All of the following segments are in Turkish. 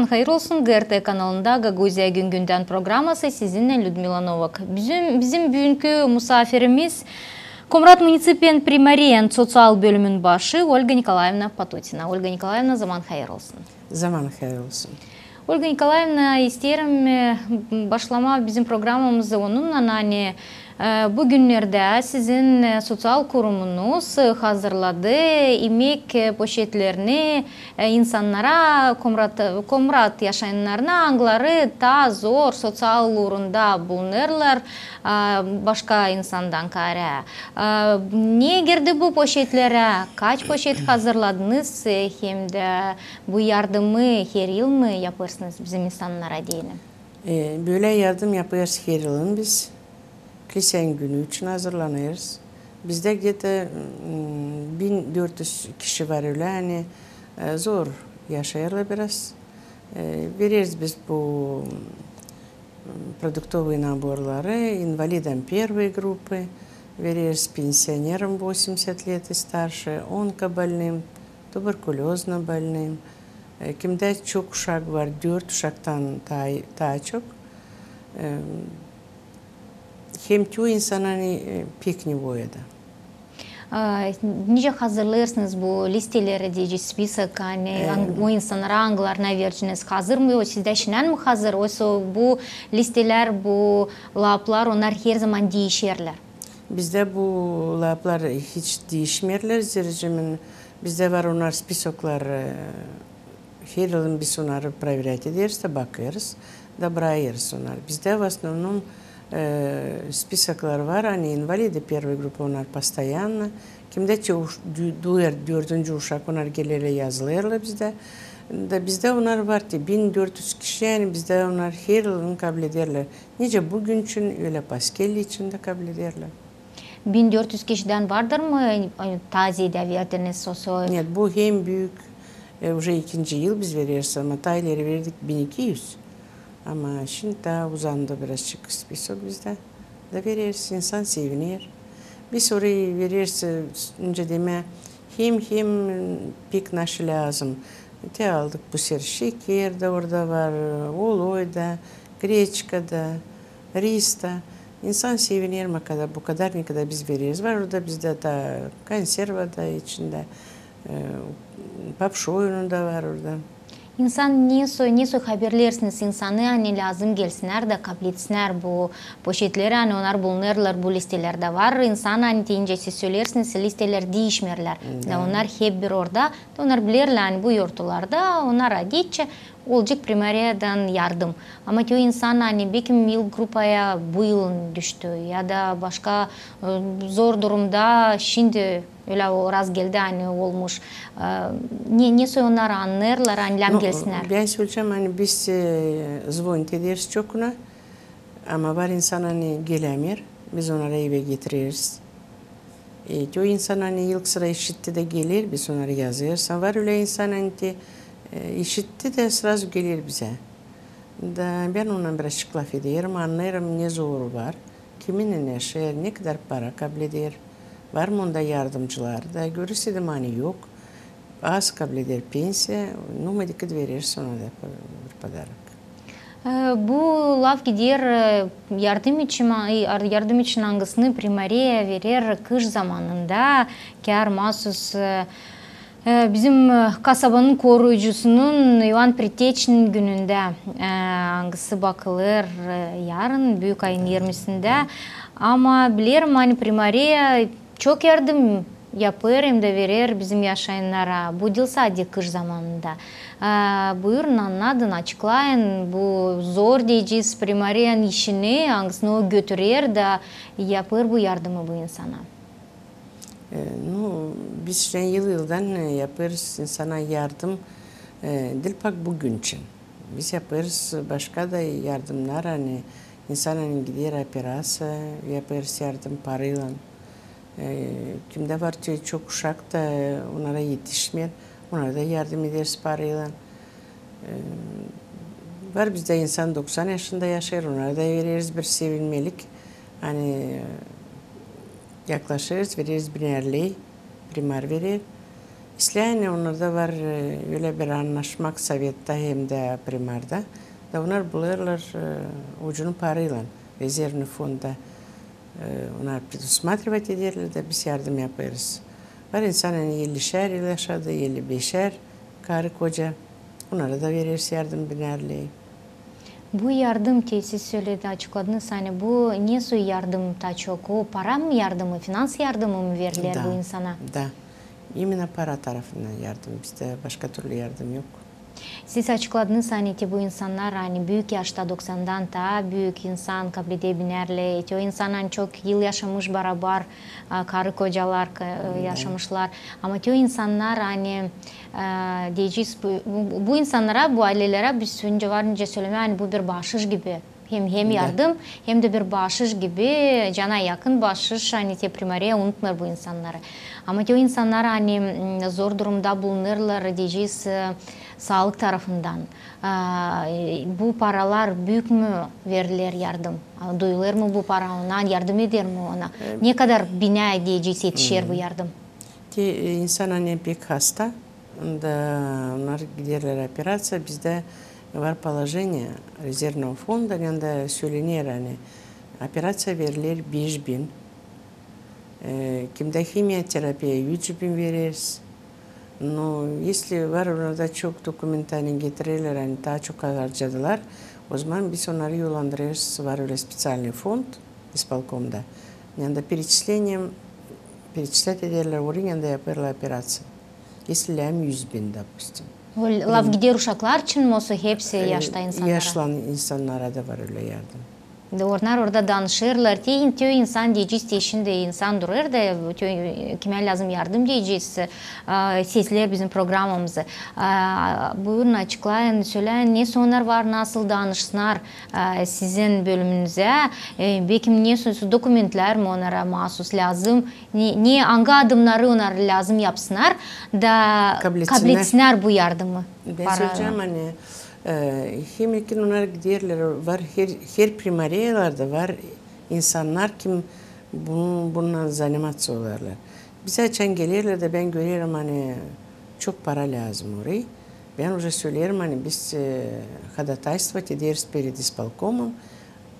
Кунан хайролсын ГРТ каналында Гагузия Гүнгүндән программасы сизинен Людмила Новак. биздин бүгүнкү мусафирибиз Комрат муниципиен примариен социал бөлүмүнүн башы Ольга Николаевна Патутина. Ольга Николаевна, заман хайролсын. Заман хайролсын. Ольга Николаевна, истерим башлама биздин программабызды onun anane Bu günlərdə sizin e, sosial qurumunuz e, hazırladı imək e, poşetlərini insanlara, komrat, komrat yaşayanlarına anqları da zor sosial uğrunda bulunurlar başqa insandan qarə. Niyə girdi bu poşetlərə? Kaç poşet hazırladınız? Həm də bu yardımı her yıl mı yapırsınız bizim insanlara deyinim? Böyle yardım yapıyoruz her yılın biz. Kilisen günü için hazırlanıyoruz. Bizde gide 1400 kişi var öyle hani zor yaşayırlar biraz. E, veririz biz bu продуктовые наборları инвалидам первой группы, веришь пенсионерам 80 лет и старше, онкобольным, туберкулезно больным. Kimde çok uşak var, dört uşaktan daha, insan hani pek ne boyadı. Nice hazırlarsınız bu listeleri diye spisak hani o insanlara anılarına vereceğiniz hazır mı? O sizde şimdiden mi hazır? Oysa bu listeler, bu laplar onlar her zaman değişirler. Bizde bu laplar hiç değişmirler. Zircimin bizde var onlar spisoklar her yılın biz onları проверять ederiz de bakıyoruz da bırakıyoruz onlar. Bizde в основном e, списокlar var. Hani invalidi первой группы onlar постоянно. Kimde çok duyar dördüncü uşak onlar gelirler yazılırlar bizde. Da bizde onlar var ki 1400 kişi yani bizde onlar her yılın kabul ederler. Nice bugün için öyle Paskelli için de kabul ederler. 1400 kişiden vardır mı taziyede verdiniz sosyal? Evet bu hem büyük e, уже ikinci yıl biz veriyoruz ama tayları verdik 1200. Ama şimdi daha uzandı birazcık spisok bizde. Da veriyoruz insan sevinir. Biz orayı veriyoruz önce deme hem hem pek naşı lazım. Te aldık bu sefer şeker de orada var, oloy da, greçka da, ris da. İnsan sevinir mi kadar, bu kadar ne kadar biz veriyoruz. Var orada bizde da konserva da içinde, e, papşoyunu da var orada. инсан не сой не сой хаберлерсиниз инсаны ани лазым келсинер да каплитсинер. Бу пошетлер ани онар булнерлер бу листелер да бар. Инсан ани тиинжеси сөйлерсиниз листелер дейишмерлер да онар хеп бір орда да онар билерлер ани бу йортуларда онар адичче ол жек примариядан ярдым. Ама тио инсан ани беким мил группая бу йыл яда я башка э, зор дурумда шинди öyle o raz geldi hani olmuş. Ne, ne soy onlar anlarlar hani no, gelsinler. Ben söyleyeceğim hani biz e, zvonit ederiz çokuna ama var insan hani gelemiyor. Biz onları eve getiririz. E, o insan hani yılk sıra işitti de gelir biz onları yazıyoruz. Var öyle insan hani e, işitti de sırası gelir bize. Da ben ona birazcık laf ediyorum, anlarım ne zoru var, kimin ne yaşar, ne kadar para kabul eder. Var mı yardımcılar da görürse de mani yok. Az kabul eder pensiya, numa dikkat verirsin ona da bir подарок. Бу лавки дер ярдым için аңгысны примария верер кыш заманында кәр масус Bizim e, kasabanın koruyucusunun Ivan Priteçin gününde e, angısı bakılır e, yarın büyük ayın 20'sinde. Ama bilir mani primariya чок ярдым япыр эмде берер бизим жашайыннара бул дилсади кыш заманында. Буюрун анадын ачыклайын бу зор дейжиз примариян ишини аңгысыно көтүрер да япыр бу ярдымы бу инсана. Э, ну биз ишен йыл йылдан э, япырыз инсана ярдым э, дилпак бүгүнчү Біз япырыз башқа да ярдымнар, аны инсан гидер операция япырыз ярдым парылан. Hani gider operasyon yaparız yardım parayla. E, kimde var ki çok uşak da onlara yetişmiyor. Onlara da yardım ederiz parayla. E, var bizde insan 90 yaşında yaşar. Onlara da veririz bir sevinmelik. Hani yaklaşırız, veririz binerliği. Primar verir. İslayene onlarda var e, öyle bir anlaşmak Sovyet'te hem de primarda. Da onlar buluyorlar e, ucunu parayla rezervni fonda E, onlar предусматривать ederler de biz yardım yaparız. Var insan hani 50'şer yıl yaşadı, 55'er karı koca. Onlara da veririz yardım binerliği. Bu yardım diye siz söyledi açıkladınız hani bu ne su yardım daha çok o para mı yardımı finans yardımı mı verilir Da, bu insana? Da. Именно para tarafından yardım. Bizde başka türlü yardım yok. Siz açıkladınız hani ki bu insanlar hani büyük yaşta 90'dan daha büyük insan kabul edebilirler. O insan hani çok yıl yaşamış beraber karı kocalar e, yaşamışlar. Ama o insanlar hani e, diyeceğiz bu, bu, insanlara bu ailelere biz önce varınca söyleme hani bu bir bahşiş gibi. Hem hem yardım hem de bir gibi cana yakın bahşiş hani te primariye unutmuyor bu insanları. Ama o insanlar hani zor durumda bulunurlar diyeceğiz sağlık tarafından. Aa, e, Bu paralar büyük mü verilir yardım? Aa, Duyulur mu bu para ona? Yardım eder mi ona? Ne kadar bina diyeceğiz yetişir bu yardım? Ki e, insan hani pek hasta. Da onlar giderler operatsiya. Bizde var положение резервного фонда. Yanında söylenir hani operatsiya verilir 5 bin. E, kimde химиотерапия 3 bin veririz. Но если var orada çok dokumentani getirirler hani daha çok harcadılar. O zaman biz onları yollandırırız. Var öyle специальный фонд исполкомда. Yanında перечислением перечислять ederler oraya yanında yaparlar operasyon. Если лям 100 bin допустим. O lav gider uşaklar için mi olsa hepsi yaşta insanlara? Yaşlan insanlara da var öyle yardım. орнар орда данышырлар тейін тө инсан дейжис тешінде инсан дұрыр да кеме лазым ярдым дейжис сезілер біздің программамызы бұйырын ачықлайын сөйләйін не сонар бар насыл данышсынар сіздің бөліміңізде бекім не документлер монара масус лазым не аңға адымнары онар лазым япсынар да каблетсінар бұй ярдымы Э, Химикин онар гдерлер бар, хер примарияларды бар инсанлар кім бұнан заниматься оларлар. Біз айтшан келерлерді, бен көрерім, ане, чок пара лазым орай. Бен уже сөйлерім, ане, біз э, ходатайство тедерс перед исполкомом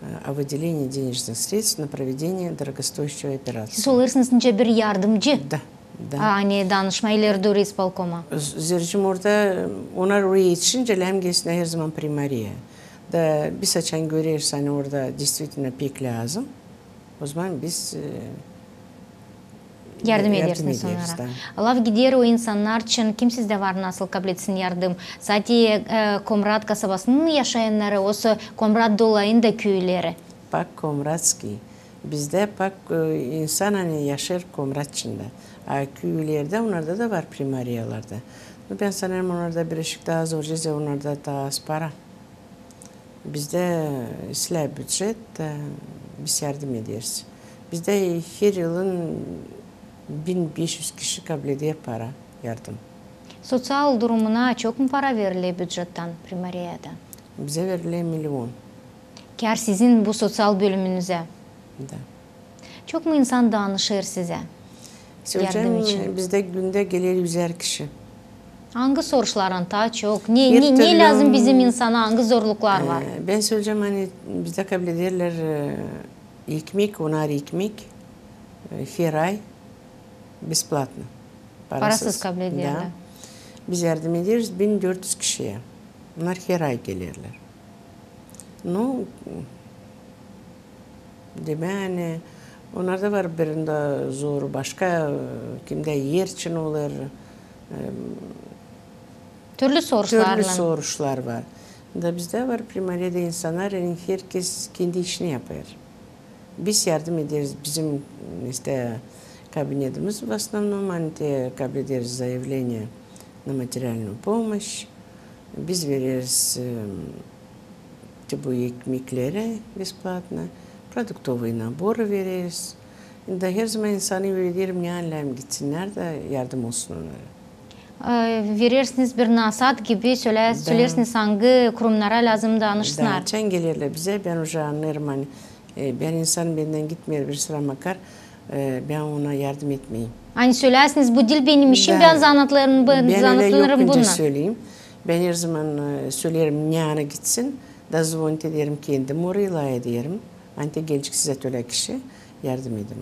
э, о выделении денежных средств на проведение дорогостоящего операции. Сол ерсіңіз бір ярдым жи? Да. Да. А не данышма илердур исполкома? orada onlar oraya yetişince lemgesine her zaman primariye. Da bir saçan görürsen orada действительно pek lazım. O zaman biz Yardım edersiniz onlara. Лав инсаннар чын kabul etsin yardım? каблетсин e, komrad kasabasının yaşayanları осы dolayın da köyleri. Пак komradski. Bizde pak insan hani yaşar Komratçı'nda. Köylerde onlarda da var primariyalarda. Ben sanırım onlarda birazcık daha zor ceza, onlarda daha az para. Bizde silah büdjet, e, biz yardım ederiz. Bizde her yılın 1500 kişi kabul eder para yardım. Sosyal durumuna çok mu para veriliyor bütçetten, primariyada? Bize verilen milyon. Kar sizin bu sosyal bölümünüze. Da. Çok mu insan danışır size? Söyleyeceğim, için. bizde günde gelir yüzer kişi. Hangi soruların daha çok? Ne, Bir ne, ne türlü- lazım bizim insana? Hangi zorluklar var? Ee, Ben söyleyeceğim hani bizde kabul ederler e, ekmek, onar ekmek e, her ay бесплатно. Parasız kabul ederler. Da. Biz yardım ederiz 1400 kişiye. Bunlar her ay gelirler. Ну, demek hani Онарда бар бірінде зор башқа кимде ерчин олар түрлі сорышлар түрлі сорышлар бар да бізде бар примарияда деген санарий herkes kendi işini yapar biz yardım ederiz. Bizim işte кабинетimiz в основном анте как заявление на материальную помощь biz veririz bu ekmekleri бесплатно Продуктовый nabor veririz. Da her zaman insanı veririm yani gitsinler de yardım olsun onlara. Ee, verirsiniz bir nasat gibi söyle, söylersiniz hangi kurumlara lazım danışsınlar. Da, çen gelirler bize ben уже anlarım hani e, ben insan benden gitmiyor bir sıra makar e, ben ona yardım etmeyeyim. Hani söylersiniz bu dil benim işim Ben- ben zanatlarım Ben öyle zanatlarım yokunca bununla. söyleyeyim. Ben her zaman e, söylerim yana gitsin. Da zvonit ederim kendim oraya la ederim. анти келчиксиз төлө киши жардым эдим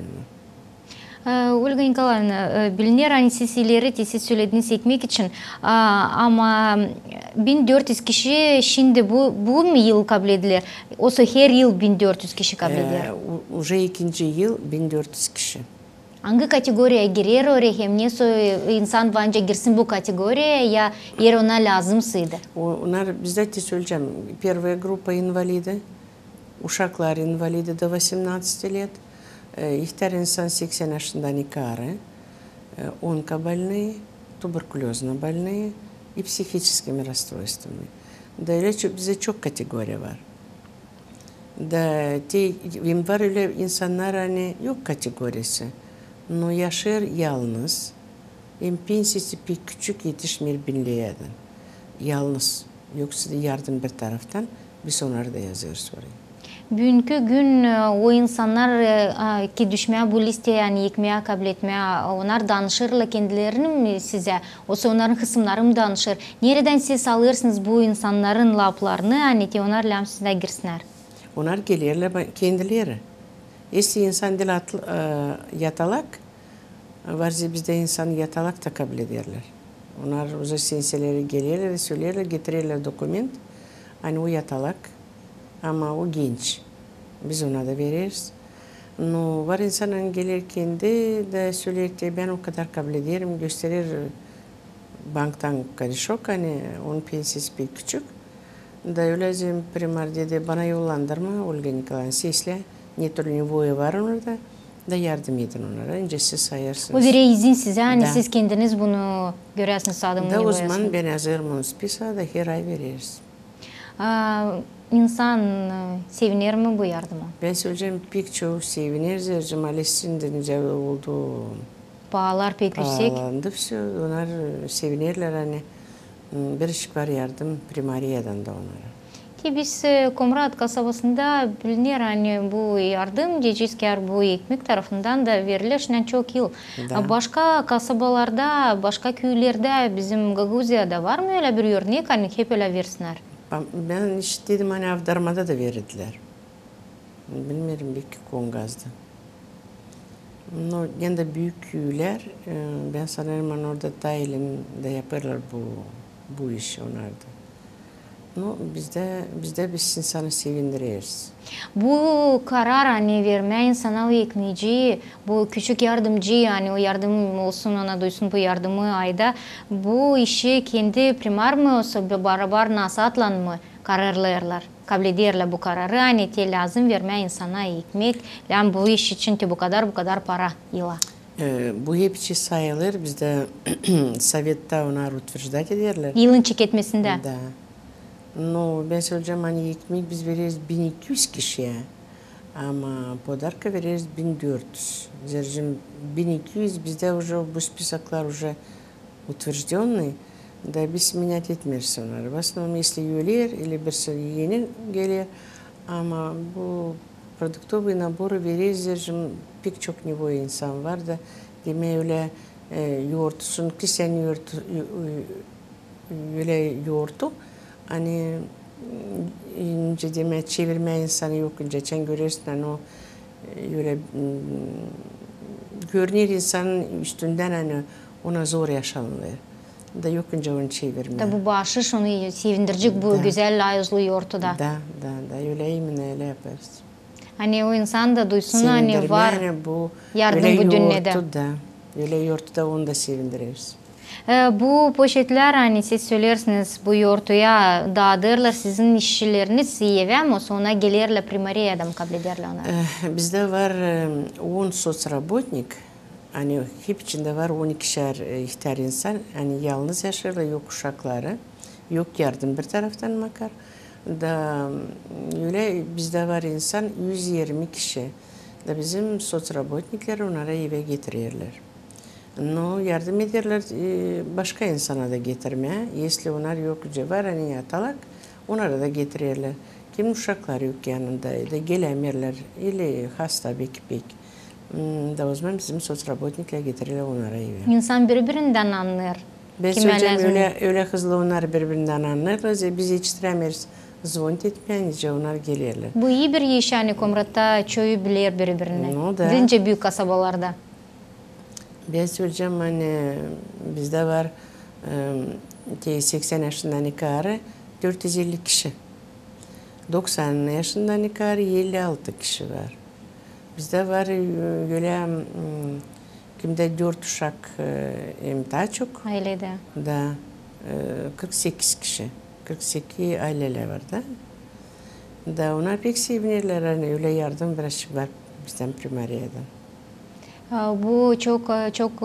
ольга николаевна билинер антисилери тесиз сүйледиңиз сетмек үчүн ама бир төрт жүз киши şimdi бу буми yıl kabul edilir? Oysa her 1400 kişi kabul уже уже ikinci yıl 1400 kişi. Hangi kategoriye girer oraya hem ne so bu kategoriye ya yer. Первая группа инвалиды. Uşaklar invalidi de 18 лет, Э, ihtar insan 80 yaşından yukarı, э, онкобольные, туберкулезно больные и психическими расстройствами. Çok kategori var. Da te, var öyle insanlar hani yok kategorisi. No yaşar yalnız. Hem pensiyesi pek küçük yetişmir binliyeden. Yalnız. Yoksa da yardım bir taraftan biz onları da yazıyoruz oraya. Бүгінгі күн инсандар санар ки дүшмә бүлісте, яғни екмә кабілетмә, онар данышырлы кенділерін сізе, осы онарын қысымларым данышыр. Нереден сіз алырсыңыз бұл инсанларын лапларыны, әне те онар ләм сізде кірсінер? Онар келерлі кенділері. Если инсан дел яталак, варзи бізде инсан яталак та кабіледерлер. Онар уже сенселері келерлер, сөйлерлер, документ. Ama o genç. Biz ona da veririz. No, var insanın gelirken de, de söyler ki ben o kadar kabul ederim, gösterir banktan karışık hani onun pensiyesi pek küçük. Da öyle bizim primar dedi bana yollandırma Olga Nikolaevna sesle ne tür nivoyu var orada da yardım edin onlara. Önce siz sayarsınız. O vere izin size hani Da. siz kendiniz bunu görersiniz sağdamını Da uzman ben hazırım spisa da her ay veririz. İnsan инсан севинерми бу ярдыма бесөлжем пик чоу севинер жержим алессиндин жабы болду баалар пек писек да все онар севинерлер ане бир иш бар ярдым примариядан да олар ти біз комрат касабасында билинер ане бу ярдым жежискер бу экмек тарапынан да берилиш нанчо кил башка касабаларда башка күйүлөрдө биздин бар бармы эле бир өрнек ане кеп эле берсинар hani? Ben, işittim hani avdarmada da verdiler. Bilmiyorum belki Kongaz'da. No, de büyük köyler, e, ben sanırım hani orada de yaparlar bu bu işi onlarda No, bizde bizde biz insanı sevindiririz. Bu karar hani verme insana o ekmeği, bu küçük yardımcı yani o yardım olsun ona duysun bu yardımı ayda. Bu işi kendi primar mı olsa bir beraber nasatlan mı kararlarlar? Kabul ederler bu kararı hani te lazım verme insana ekmek. Yani bu iş için te bu kadar bu kadar para yıla. E, bu hepsi sayılır. Bizde Sovet'ta onlar утверждать ederler. Yılın çeketmesinde. Да. Ну, ben söyleyeceğim hani ekmek biz veririz 1200 kişiye. Ama podarka veririz 1400. Zercim 1200 bizde уже bu списокlar уже утвержденный. Da biz minnet etmiyoruz onları. В основном если üyeler или bir yeni gelir. Ama bu продуктовый naburu veririz. Zercim pek çok nivo insan var da. Demek öyle e, yoğurtsun ki sen yoğurt, öyle yoğurtu hani ince deme çevirme insanı yok ince sen görürsün hani o e, öyle mm, görünür insanın üstünden hani ona zor yaşanılır. Da yok ince onu çevirme. Da bu bahşiş onu sevindirecek bu Da. güzel ayızlı yoğurtu da. Da, da, öyle emin öyle yaparız. Hani o insan da duysun hani var. hani bu yardım bu dünyada. da öyle yoğurtu da onu da sevindiririz. Ee, bu poşetler hani siz söylersiniz bu yurtuya dağıtırlar sizin işçileriniz eve mi sonra gelirler primariye de mi kabul ederler onlar? Eh, bizde var 10 sotsrabotnik. Hani hep içinde var 12'şer ihtar insan. Hani yalnız yaşarlar yok uşakları. Yok yardım bir taraftan makar. Da öyle bizde var insan 120 kişi. Da bizim sotsrabotnikler onlara eve getirirler. No, yardım ederler e, başka insana da getirmeye. Если onlar yok var hani yatalak, onlara da getirirler. Kim uşaklar yok yanında da gelemiyorlar. Или hasta bek bek. Hmm, Da o zaman bizim soцработникler getirirler onlara eve. İnsan birbirinden anlar. Ben Kime söyleyeceğim lazım? öyle, öyle hızlı onlar birbirinden anlarlar. E, Biz yetiştiremiyoruz. Zvonit etmeyince onlar gelirler. Bu iyi bir iş yani Komrat'ta çoğu bilir birbirini. No da. Dince büyük kasabalarda. Ben söyleyeceğim hani bizde var e, 80 yaşından yukarı 450 kişi. 90 yaşından yukarı 56 kişi var. Bizde var öyle kimde 4 uşak e, daha çok Ailede. da e, 48 kişi. 48 aileler var da. Da onlar pek sevinirler hani öyle yardım birazcık var bizden primariyeden. бұл чок чок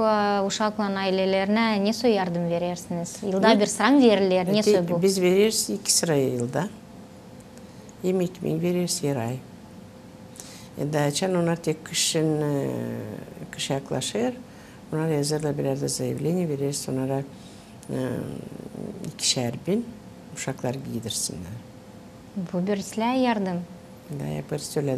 ушаклан аилелерине не сой ярдым берерсиңиз? Жылда бир сараң берилер, не сой бу? Биз беребиз 2 сыра жылда. Эми мен беребиз эр ай. Энди ачан улар тек кишин э, киши аклашыр. Улар эзерде бирерде заявление берерсиз, уларга э, икишер бин ушаклар кийдирсиңер. Бу бир силе ярдым. Да, бір бир силе.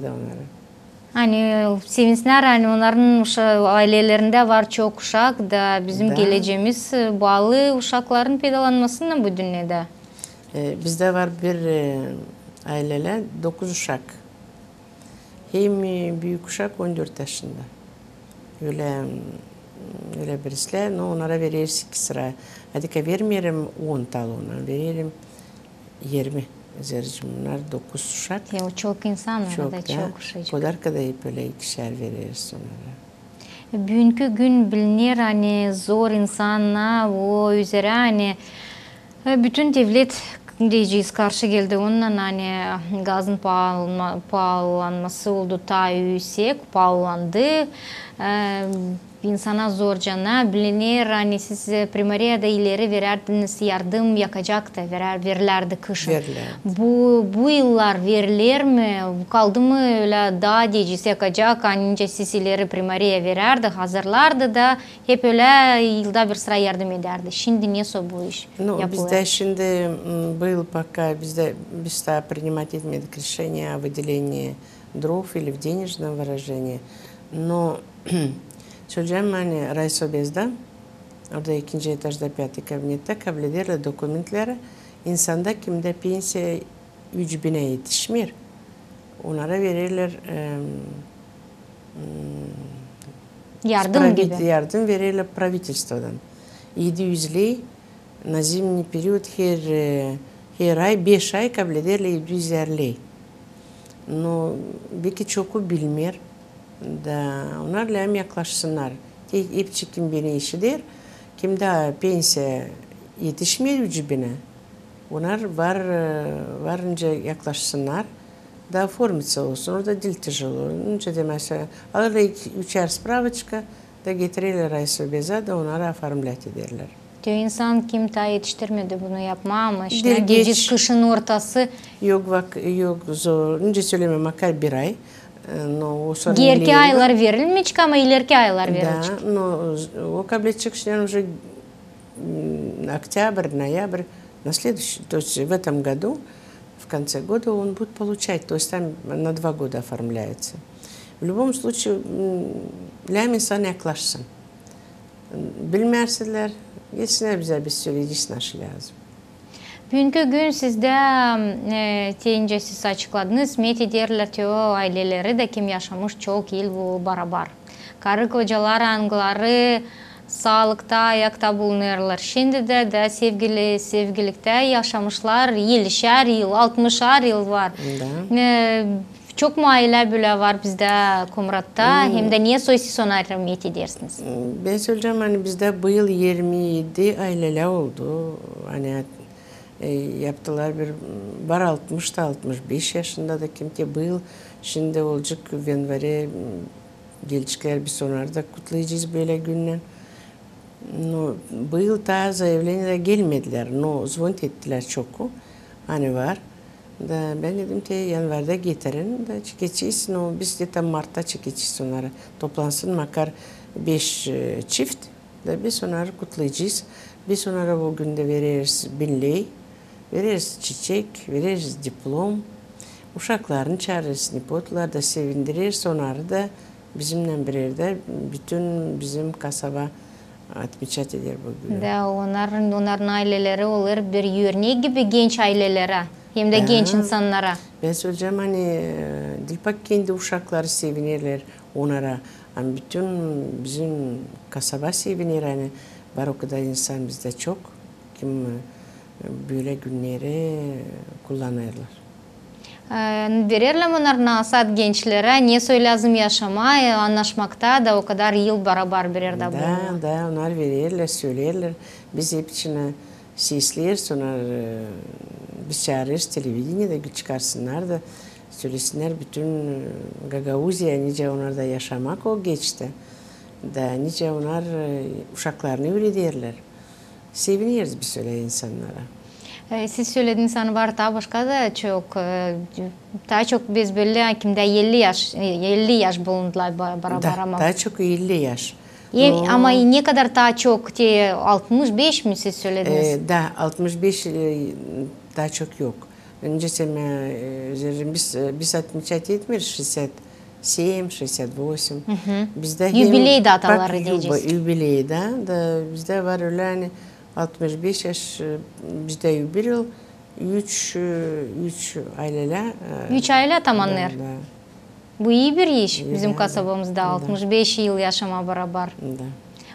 Әне, себинсинер, ани олардын уша аилелеринде бар чок ушак, да биздин келечебиз баалы ушаклардын пайдаланмасын бул дүйнөдө. Бизде бар бір ailele 9 ұшақ. Hem e, büyük ұшақ 14 yaşında. Öyle mm, öyle birisle no onlara verirsin ki sıra. Hadi ki vermiyorum 10 talona, veririm 20. Zericim bunlar 9 uşak. Ya çok insan Çok da. çok uşacık. Kodar kadar hep öyle ikişer veririz onlara. Bugünkü gün bilinir hani zor insana o üzere hani e, bütün devlet diyeceğiz karşı geldi ondan hani gazın pahalanma, pahalanması oldu ta yüksek pahalandı Ee, insana zor cana bilinir hani siz primariyada ileri vererdiniz yardım yakacak da verer, verirlerdi kışın. Verirlerdi. Bu, bu yıllar verilir mi? Kaldı mı öyle daha diyeceğiz yakacak anca siz ileri primariye verirdi, hazırlardı da hep öyle yılda bir sıra yardım ederdi. Şimdi nasıl bu iş Ну, yapılıyor? bizde şimdi м, был пока bizde biz daha принимать etmedik решение о выделении дров или в денежном выражении. Но söyleyeceğim hani Raysobez'de orada ikinci etajda piyatı kabinette kabul ederler dokumentleri. İnsanda kimde pensiya 3000'e yetişmiyor. Onlara verirler em, Yardım Правит- gibi. Yardım verirler правительстводан. 700 lei на зимний период her, e, her ay 5 ay kabul ederler 700 lei. No, belki çoku bilmiyor da onlarla hem yaklaşsınlar. Tek ipçi kim beni işidir, kim daha pensiya yetişmiyor ücübine. Onlar var, e, varınca yaklaşsınlar. Da formica olsun. Orada dil tijolo. Önce de mesela alırlar iki, üçer spravочка da getirirler Aysobez'e de onları оформлять ederler. Diyor insan kim ta yetiştirmedi bunu yapma ama işte Bir gece geç- kışın ortası Yok vak, yok zor. Önce söyleme makar bir ay. Gerki ileride- aylar verilmeyecek ama ileriki aylar verilecek. Да, но о каблетчик член уже м, октябрь, ноябрь, на следующий, то есть в этом году, в конце года он будет получать, то есть там на два года оформляется. В любом случае, лям insan yaklaşsın. Bilmezseler, yesinler bize bir söyleyicisi nasıl lazım. Бүгінгі күн сізді ә, э, тейінже сіз ачықладыңыз, метедерлер тео айлелері де кем яшамыш чол кел бұл барабар. Кары көжалар аңғылары салықта, аяқта бұлнерлер. Шенді де да sevgili, sevgilikte yaşamışlar 50'şer yıl, 60'ar бар. var. Ee, çok mu aile böyle var bizde Hem de 27 олды. e, yaptılar bir var 60 da 65 yaşında da kimse bu yıl şimdi olacak yanvarı gelecekler bir sonra da kutlayacağız böyle günler. No, bu yıl daha заявление gelmediler. No, звонит ettiler çok. Hani var. Da ben dedim ki yanvarda getirin da çekeceğiz. No, biz de tam Mart'ta çekeceğiz onları. Toplansın makar 5 çift. Da biz onları kutlayacağız. Biz onlara o günde veririz bin lei. Veririz çiçek, veririz diplom. Uşaklarını çağırırız, nipotlar da sevindiririz. Onları da bizimle bir yerde bütün bizim kasaba atmışat eder bu günü. Da onların onların aileleri olur bir örnek gibi genç ailelere hem de genç insanlara. Ben söyleyeceğim hani e, Dilpak kendi uşakları sevinirler onlara. Hani bütün bizim kasaba sevinir hani var o kadar insan bizde çok. Kim böyle günleri kullanırlar. Ee, Verirler onlar nasat gençlere ne söylezim yaşamaya anlaşmakta da o kadar yıl beraber birer de Da, bulunmak. da onlar verirler, söylerler. Biz hep içine sesler sonra e, biz çağırırız televizyonda çıkarsınlar da söylesinler bütün e, Gagavuzya nice onlar da yaşamak o geçti. Da nice onlar e, uşaklarını öğretirler. Seviniriz biz öyle insanlara. Э, сиз сөйледиңиз анын баары дагы башка да чок э, тачок биз беле кимде элүү жаш элүү жаш ama барабарама тачок элүү жаш ама эмне кадар тачок те алтымыш бешми сиз сөйледиңиз э, да алтымыш беш тачок жок биз биз отмечать этмейбиз шестьдесят семь шестьдесят восемь. Бизде юбилей да аталары юбилей да да бизде бар эле 65 yaş e, bizde юбилей 3 3 aileler. e, Üç aile tamamlar. da, Bu iyi bir iş bizim da, kasabamızda da. 65 yıl yaşama beraber. da.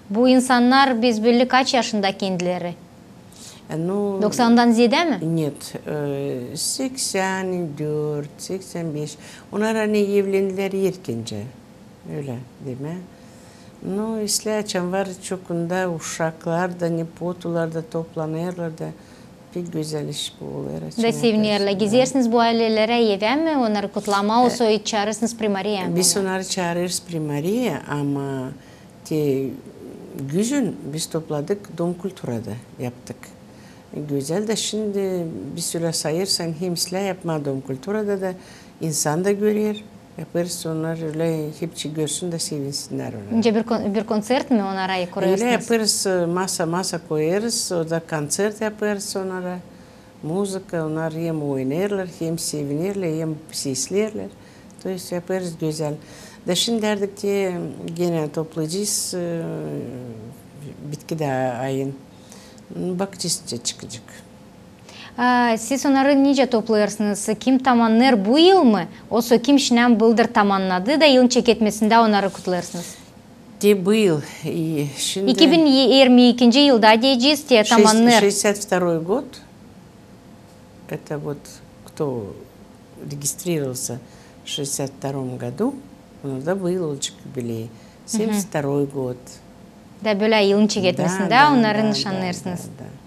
Bu insanlar biz böyle kaç yaşında kendileri? E, ну, 90'dan ziyade mi? Нет, э, 84, 85. Onlar hani evlendiler erkence. Öyle değil mi? No, İslaçan var çokunda uşaklar da, nepotular da toplanırlar da. Pek güzel iş bu oluyor. Da sevinirler. Gezersiniz bu ailelere eve mi? Onları kutlama olsa çağırırsınız primariye mi? Biz onları çağırırız primariye ama te, güzün biz topladık Dom Kultura'da yaptık. Güzel de şimdi bir süre sayırsan hemsile yapma Dom Kultura'da da insan da görür yaparız onlar öyle hepsi görsün de sevinsinler onlar. Önce bir, bir konser mi onlara koyuyorsunuz? Öyle yaparız masa masa koyarız o da konser yaparız onlara. Muzika onlar hem oynarlar hem sevinirler hem seslerler. Dolayısıyla yaparız güzel. Da şimdi derdik ki gene toplayacağız e, bitki de ayın. Bakçısı çıkacak. сіз онары неге топлайырсыныз? Кім таманныр бұйыл йылмы осы кім шынан бұлдыр таманнады да йылын чекетмесинде онары кутулайырсыңыз де бұйыл, и şimdi 2022 дейдіз, diyeceğiz таманныр? 62-й год. Это вот кто регистрировался в 62 году, да, был юбилей. 72-й год. Да, böyle yılın да, onların nişanlarsınız. Да, да, да.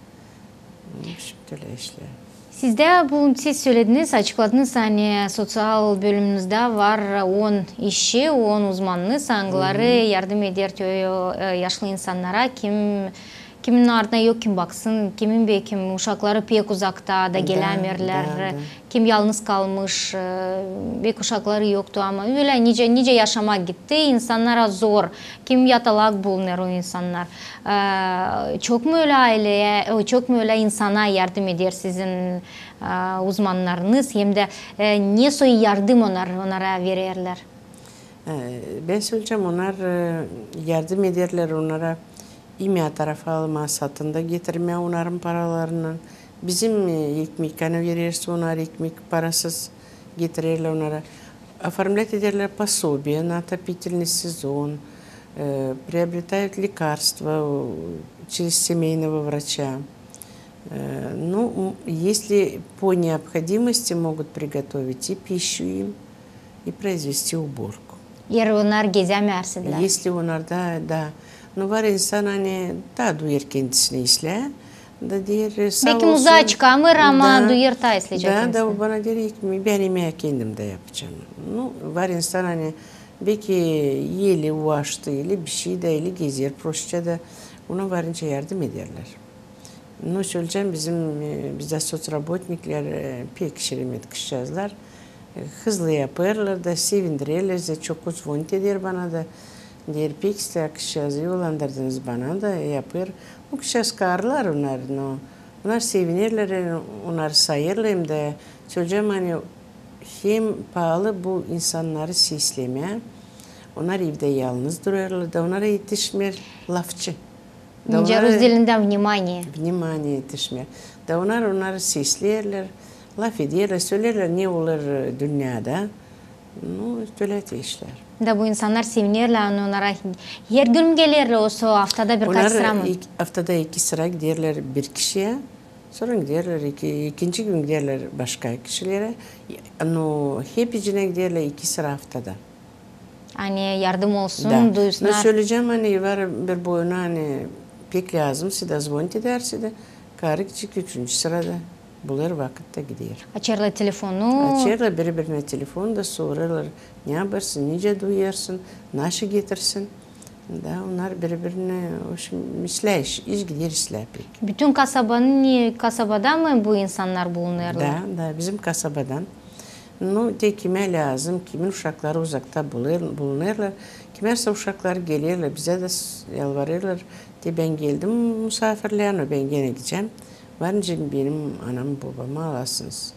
Ну, в общем, öyle işler. Sizde bu siz söylediniz, açıkladınız. Hani sosyal bölümünüzde var 10 işçi, 10 uzmanlı sanglары yardım eder e, yaşlı insanlara kim kimin ardına yok kim baksın, kimin belki uşakları pek uzakta da gelemirler, da, da. kim yalnız kalmış, e, belki uşakları yoktu ama öyle nice nice yaşamak gitti, insanlara zor, kim yatalak bulunur o insanlar. E, çok mu öyle aileye, çok mu öyle insana yardım eder sizin e, uzmanlarınız hem de ne soy yardım onlar onlara verirler. Ben söyleyeceğim onlar yardım ederler onlara имя тарафы алмас сатында кетірме унарым параларынан бизим экмик аны берерсіз унар экмик парасыз кетірерлі унара оформлять ederler пособие на отопительный сезон э, приобретают лекарства через семейного врача. Э, ну если по необходимости могут приготовить и пищу им и произвести уборку. Если у нар да да. var insan hani da duyar kendisini işle. Da diğer sağ Belki olsun. uzağa çıkamır ama da, duyar ta isteyecek. Da, da bana diyor ki ben yemeği kendim de yapacağım. No, var insan hani belki yeli ulaştı yeli bir şey de yeli gezer proşça da ona varınca yardım ederler. No söyleyeceğim bizim e, bizde sotrabotnikler e, pek şirimet kışacaklar. E, hızlı yaparlar da sevindirirler de çok uzun eder bana da. Der pek işte kışacağız yollandırdınız bana da yapar. Bu kışacağız karlar onlar. No. Onlar sevinirler, e, onlar sayırlar hem de söyleyeceğim hani hem pahalı bu insanları sesleme. Onlar evde yalnız durarlar da onlara yetişmer lafçı. Da Нинче onlara разделінде внимание. Vнимание yetişmer. Da onlar onları seslerler, laf ederler, söylerler ne olur e, dünyada. Ну, öyle işler. Да bu insanlar sevinirler, onlara her gün gelirler o haftada birkaç Onlar sıra mı? ilk- haftada iki sıra giderler bir kişiye. Sonra giderler iki, ikinci gün giderler başka kişilere. No, hepsine giderler iki sıra haftada. Hani yardım olsun, Да. Но duysunlar. söyleyeceğim hani var bir boyuna hani pek lazım size звоните dersi de karı küçük üçüncü sırada bulur vakitte gidiyor. Açarlar telefonu. Açarlar birbirine telefon da sorarlar ne yaparsın, nice duyarsın, nasıl getirsin. Da onlar birbirine hoş misleş, iş gidiyor isler pek. Bütün kasabanın kasabada mı bu insanlar bulunurlar? Da, da bizim kasabadan. No, de kime lazım, kimin uşakları uzakta bulunurlar. Kimerse uşakları gelirler, bize de yalvarırlar. De ben geldim misafirlerine, ben gene gideceğim. Varınca benim anam babamı alasınız.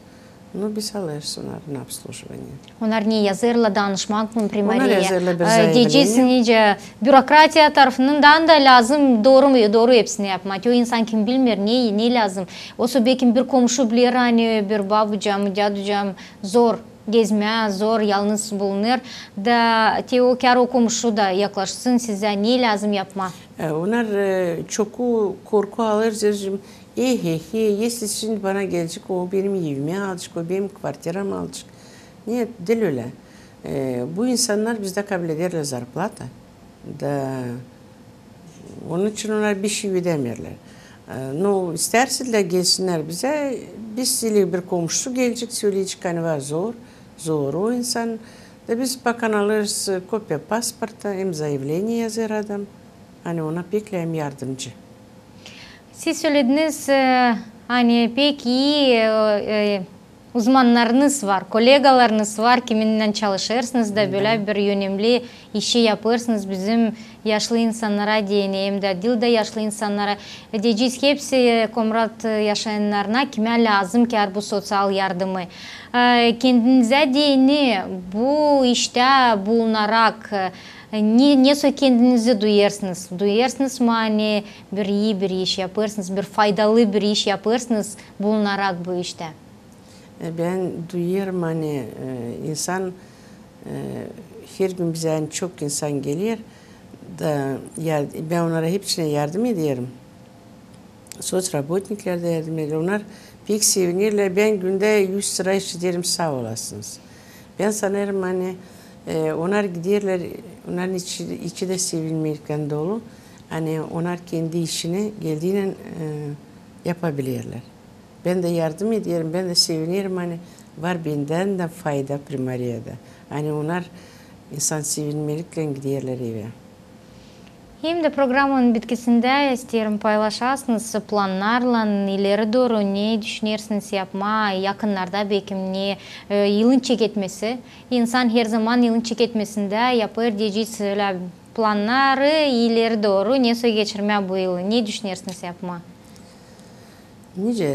No, biz alırız onların обслуживание. Onlar ne yazırlar danışmak mı primariye? Onlar yazarlar bir Ee, заявление. Diyeceksin iyice bürokratiya tarafından da lazım doğru mu doğru hepsini yapmak. O insan kim bilmiyor ne, ne lazım. O belki bir komşu bilir hani bir babucam, daducam zor gezme zor yalnız bulunur da te o kar o komşu da yaklaşsın size ne lazım yapma. E, Onlar e, çok korku alır Zercim. Eh eh eh, если şimdi bana gelecek o benim evimi alacak, o benim kvartiramı alacak. Niye? Değil öyle. E, bu insanlar bizde kabul ederler zarplata. Da, onun için onlar bir şey ödemiyorlar. E, no, isterseler gelsinler bize, biz ile bir komşu gelecek, söyleyecek hani var zor, zor o insan. Da biz bakan alırız e, kopya pasporta, hem заявление yazar adam. Hani ona pekle hem yardımcı. Siz söylediniz hani pek iyi e, e, uzmanlarınız var, kolegalarınız var, kiminle çalışırsınız da böyle bir yönemli işi yaparsınız bizim yaşlı insanlara diyeyim de dilde yaşlı insanlara E, diyeceğiz hepsi e, komrat e, yaşayanlarına kime lazım ki bu sosyal yardımı. E, Kendinize diyeni bu işte bulunarak nesi kendinizi duyarsınız. Duyarsınız mani bir iyi bir iş yaparsınız, bir faydalı bir iş yaparsınız bulunarak bu işte. Ben duyuyorum hani insan her gün bize yani çok insan gelir da ben onlara hepsine yardım ediyorum. Sosyal de yardım ediyor. Onlar pek sevinirler. Ben günde 100 lira iş ederim sağ olasınız. Ben sanırım hani e, onlar giderler, onların içi, içi de sevilmekten dolu. Hani onlar kendi işini geldiğine e, yapabilirler. Ben de yardım ediyorum, ben de sevinirim hani var benden de fayda primariyada. Hani onlar insan sevinmelikle giderler eve. Емді программаның біткесінде істерін пайлашасыңыз, планарлан, илері дұры, не düşünерсіңіз япма, якынларда бекім не э, илін чекетмесі. Инсан хер заман илін чекетмесінде япыр дейдіс планнары, илері дұры, не сөй кечірме бұйылы, не düşünерсіңіз япма? Неже,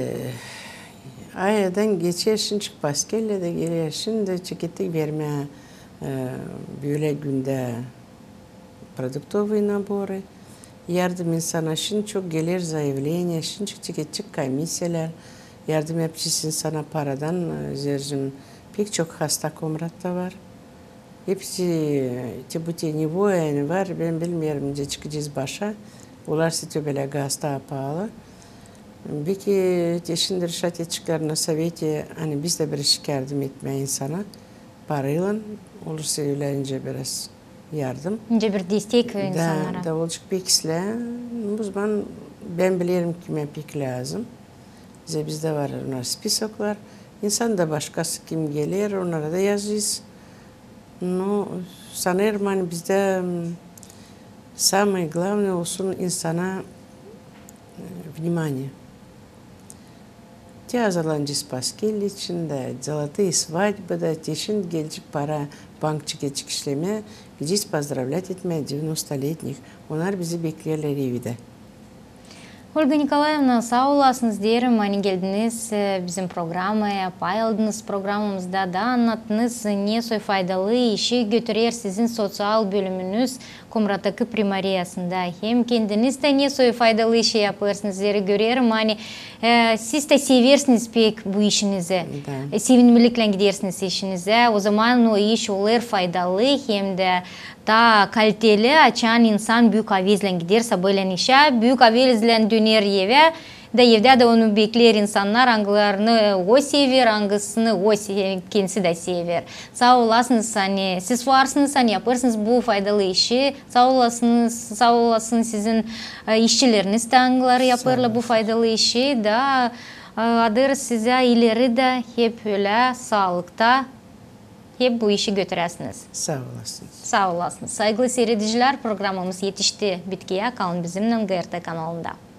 айадан кечешін шықпас келеді, келешін де чекеттік берме э, бүйіле күнде продуктовые наборы. Yardım insana şimdi çok gelir заявление, şimdi çık çık çık komisyeler. Yardım yapıcısı insana paradan e, zercim pek çok hasta komratta var. Hepsi tibute nivo yani var. Ben bilmiyorum ne çıkacağız başa. Ular sitio böyle hasta pahalı. Belki şimdi решать ettiklerine совете hani biz de bir yardım etme insana parayla olursa öyleyince biraz yardım. Önce bir destek Da, insanlara. da olacak pekisle. Bu zaman ben bilirim kime pek lazım. Bize bizde var onlar spisoklar. İnsan da başkası kim gelir onlara da yazıyız. Ну, sanırım hani bizde м, самое главное olsun insana e, внимание. те Теазалан Диспаскель да, золотые свадьбы, да, тешін гелчік пара банкчик ішлеме, здесь поздравлять этме 90-летніх. Унар бізі беклерлі ревиде. Ольга Николаевна, сау уласыңыз дээрим, мани келдиңиз э, биздин программа, да анаттыңыз не сой файдалы еші, көтөрөр сізін социал бөліміңіз, Комратакы примариясында. Хем кендіңіз тәне сой файдалы еше япырсыңыздері көрерім. Ани, э, сіз тә северсіңіз пек бұ ішіңізі. Э, Севінміліклен кедерсіңіз ішіңізі. О заман о еш олар файдалы, хем де та кальтелі ачан инсан бүйк авезлен кедер іша, бүйк авезлен дүнер еве, да да оны беклер инсаннар аңгыларны о север аңгысыны о кенсі да север. Сауласыныз сане сіз суарсыныз сане апырсыныз бұл файдалы іші сауласыныз сауласын сіздің ішчілеріңіз да э, аңғылары япырлы бұл файдалы іші да адыр сізі илері да хеп өлә салықта hep іші işi Сау Sağ Сау Sağ olasınız. Saygılı seyrediciler, программамыз yetişdi. Bitkiyə qalın бізімнің GRT каналында.